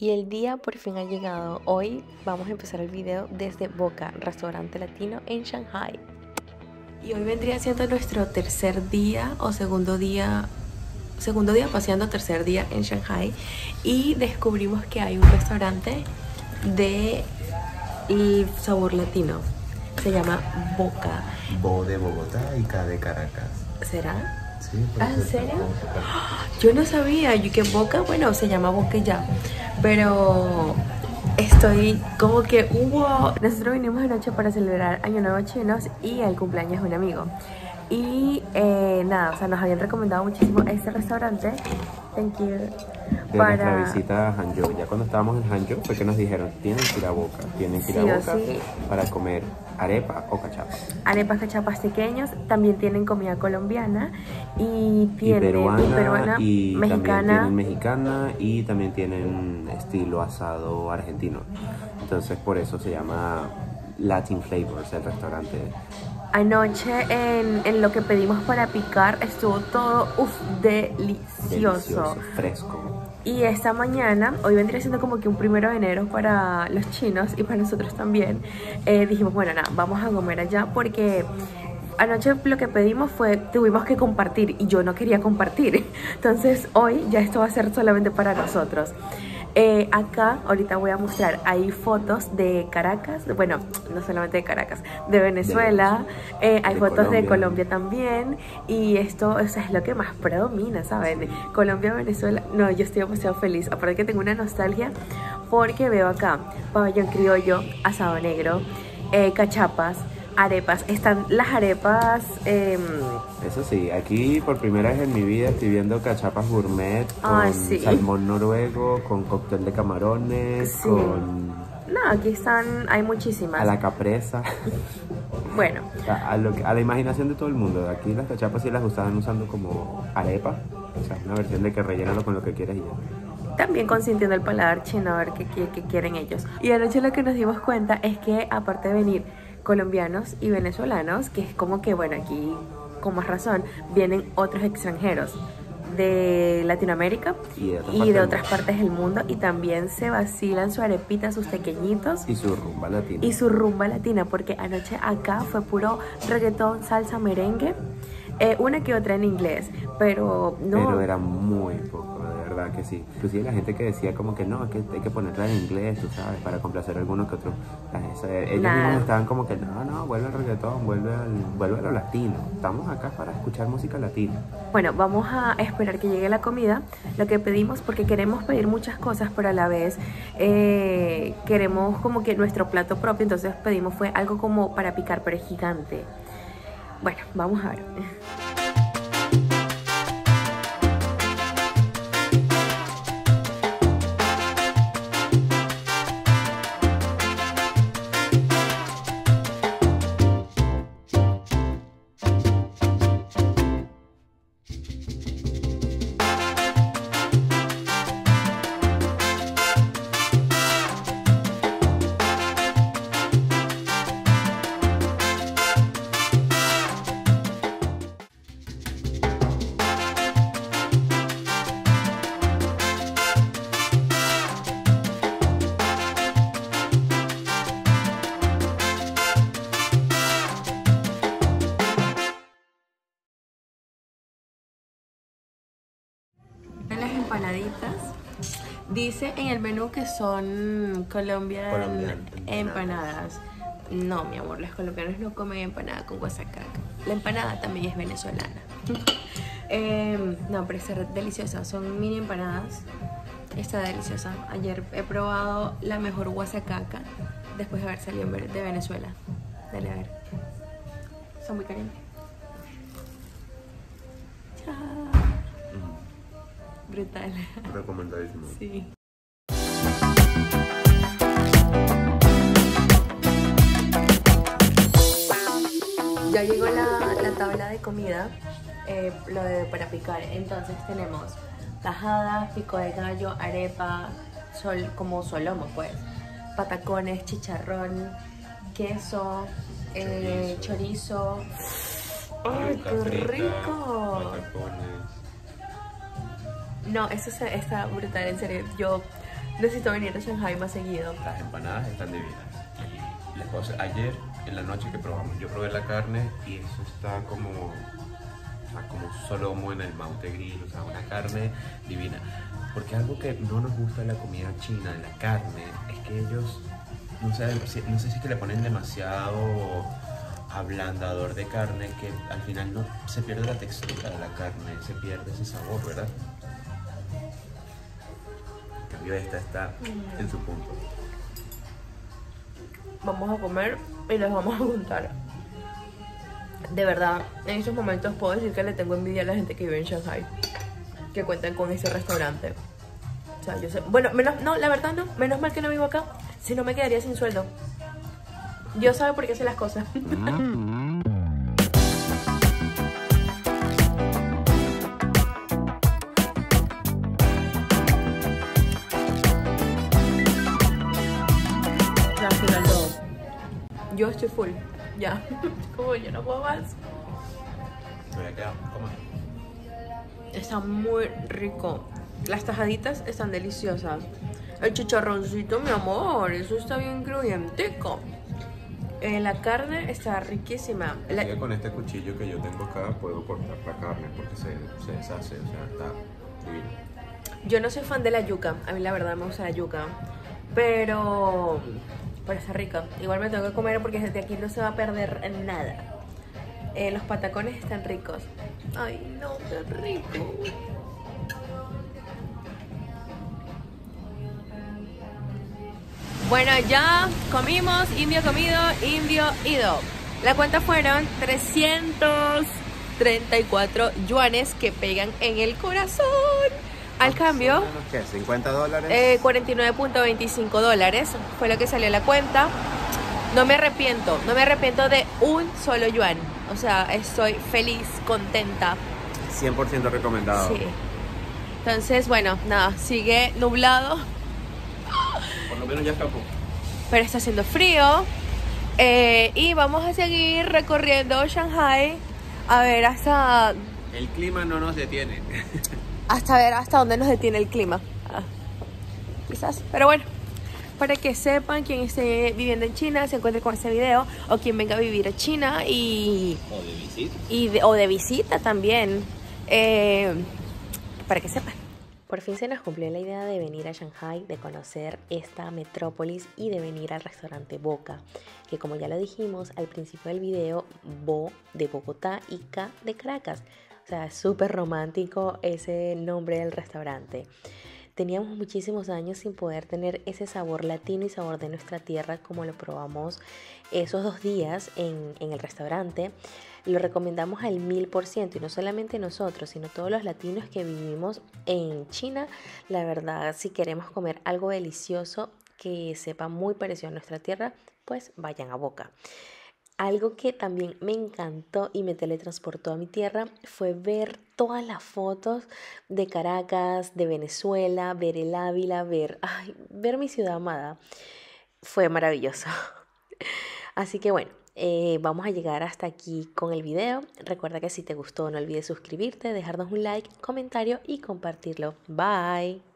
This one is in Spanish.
Y el día por fin ha llegado. Hoy vamos a empezar el video desde Boca, restaurante latino en Shanghai. Y hoy vendría siendo nuestro tercer día o segundo día, segundo día paseando, tercer día en Shanghai. Y descubrimos que hay un restaurante de sabor latino. Se llama Boca. Bo de Bogotá y K de Caracas. ¿Será? Sí, por ¿Ah, ¿En serio? Yo no sabía, yo que Boca, bueno, se llama Boca ya, pero estoy como que wow. Nosotros vinimos anoche para celebrar Año Nuevo Chinos y el cumpleaños de un amigo. Y eh, nada, o sea, nos habían recomendado muchísimo este restaurante. Thank you. De nuestra visita a Hangzhou. Ya cuando estábamos en Hangzhou fue que nos dijeron, tienen que ir a Boca, tienen que ir Sí a Boca sí. para comer arepa o cachapa. arepas cachapas pequeños, también tienen comida colombiana y Y tienen peruana, y peruana, y también mexicana. tienen mexicana y también tienen estilo asado argentino. Entonces por eso se llama Latin Flavors el restaurante. Anoche en, en lo que pedimos para picar estuvo todo uf, delicioso. Delicioso, fresco. Y esta mañana, hoy vendría siendo como que un primero de enero para los chinos y para nosotros también, eh, dijimos, bueno, nada, vamos a comer allá porque anoche lo que pedimos fue, tuvimos que compartir y yo no quería compartir. Entonces hoy ya esto va a ser solamente para nosotros. Eh, acá, ahorita voy a mostrar, hay fotos de Caracas, bueno, no solamente de Caracas, de Venezuela, eh, hay De fotos de Colombia. También y esto o sea, es lo que más predomina, ¿saben? Colombia, Venezuela, no, yo estoy demasiado feliz, aparte que tengo una nostalgia porque veo acá pabellón criollo, asado negro, eh, cachapas, arepas, están las arepas... em, Eso sí, aquí por primera vez en mi vida estoy viendo cachapas gourmet con Ay, sí. salmón noruego, con cóctel de camarones, Sí. con no, aquí están, hay muchísimas. a la capresa, Bueno, a, a lo que- a la imaginación de todo el mundo. Aquí las cachapas sí las usaban usando como arepa, o sea, una versión de que rellénalo con lo que quieras y ya. también consintiendo el paladar chino a ver qué, qué- qué quieren ellos. Y anoche lo que nos dimos cuenta es que aparte de venir colombianos y venezolanos, que es como que, bueno, aquí con más razón, vienen otros extranjeros de Latinoamérica Y de otras y partes de del otras partes del mundo y también se vacilan su arepita, sus pequeñitos Y su rumba latina. y su rumba latina, porque anoche acá fue puro reggaetón, salsa, merengue, eh, una que otra en inglés, pero no... Pero era muy poco, verdad que sí. Inclusive la gente que decía como que no, es que hay que ponerla en inglés, tú sabes, para complacer a alguno que otro. La- ese- Ellos Nada. mismos estaban como que no, no, vuelve al reggaetón, vuelve, al, vuelve a lo latino. Estamos acá para escuchar música latina. Bueno, vamos a esperar que llegue la comida, lo que pedimos, porque queremos pedir muchas cosas, pero a la vez eh, queremos como que nuestro plato propio, entonces pedimos fue algo como para picar, pero es gigante. Bueno, vamos a ver. Empanaditas. Dice en el menú que son colombian Colombian empanadas. No, mi amor, los colombianos no comen empanada con guasacaca. La empanada también es venezolana. Em, no, pero está deliciosa. Son mini empanadas. Está deliciosa. Ayer he probado la mejor guasacaca después de haber salido de Venezuela. Dale a ver. Son muy calientes. Chao. Brutal. Recomendadísimo. Sí. Ya llegó la, la tabla de comida, eh, lo de para picar. Entonces tenemos tajadas, pico de gallo, arepa, sol, como solomo pues, patacones, chicharrón, queso, eh, chorizo. ¡Ay, qué rico! No, eso está brutal, en serio. Yo Necesito venir a Shanghai más seguido. Las empanadas están divinas. Les puedo ayer en la noche que probamos, yo probé la carne y eso está como, o como solomo en el Monte Grill, o sea, una carne divina. Porque algo que no nos gusta de la comida china, de la carne, es que ellos, no sé, no sé si es que le ponen demasiado ablandador de carne que al final no se pierde la textura de la carne, se pierde ese sabor, ¿verdad? En cambio esta está en su punto. Vamos a comer y les vamos a contar. De verdad, en estos momentos puedo decir que le tengo envidia a la gente que vive en Shanghai. Que cuentan con ese restaurante. O sea, yo sé. Bueno, menos, no, la verdad no. Menos mal que no vivo acá. Si no me quedaría sin sueldo. Yo sabe por qué hace las cosas. Ya, final todo. Yo estoy full. Ya. Como yo no puedo más. Me voy a quedar, coma. Está muy rico. Las tajaditas están deliciosas. El chicharroncito, mi amor, eso está bien crujientico. Eh, la carne está riquísima. La- con este cuchillo que yo tengo acá puedo cortar la carne porque se, se deshace, o sea, está divino. yo no soy fan de la yuca. A mí la verdad me gusta la yuca. Pero... Pero está rica. Igual me tengo que comer porque desde aquí no se va a perder nada. Eh, los patacones están ricos. Ay, no, qué rico. Bueno, ya comimos, indio comido, indio ido. La cuenta fueron 334 yuanes que pegan en el corazón. Al cambio, ¿Qué? ¿50 dólares? eh, 49.25 dólares fue lo que salió la cuenta. No me arrepiento, no me arrepiento de un solo yuan. O sea, estoy feliz, contenta. 100% recomendado. Sí. Entonces, bueno, nada, sigue nublado, Por lo menos ya escapó. pero está haciendo frío. Eh, y vamos a seguir recorriendo Shanghai a ver hasta El clima no nos detiene. hasta ver hasta dónde nos detiene el clima. Ah, quizás, pero bueno, para que sepan quien esté viviendo en China se encuentre con este video o quien venga a vivir a China y, o de visita. y de- o de visita también, eh, para que sepan. Por fin se nos cumplió la idea de venir a Shanghai, de conocer esta metrópolis y de venir al restaurante Boca, que como ya lo dijimos al principio del video, Bo de Bogotá y K de Caracas. O sea, súper romántico ese nombre del restaurante. Teníamos muchísimos años sin poder tener ese sabor latino y sabor de nuestra tierra como lo probamos esos dos días en, en el restaurante. Lo recomendamos al mil por ciento y no solamente nosotros, sino todos los latinos que vivimos en China. La verdad, si queremos comer algo delicioso que sepa muy parecido a nuestra tierra, pues vayan a Boca. Algo que también me encantó y me teletransportó a mi tierra fue ver todas las fotos de Caracas, de Venezuela, ver el Ávila, ver, ay, ver mi ciudad amada. Fue maravilloso. Así que bueno, eh, vamos a llegar hasta aquí con el video. Recuerda que si te gustó no olvides suscribirte, dejarnos un like, comentario y compartirlo. Bye.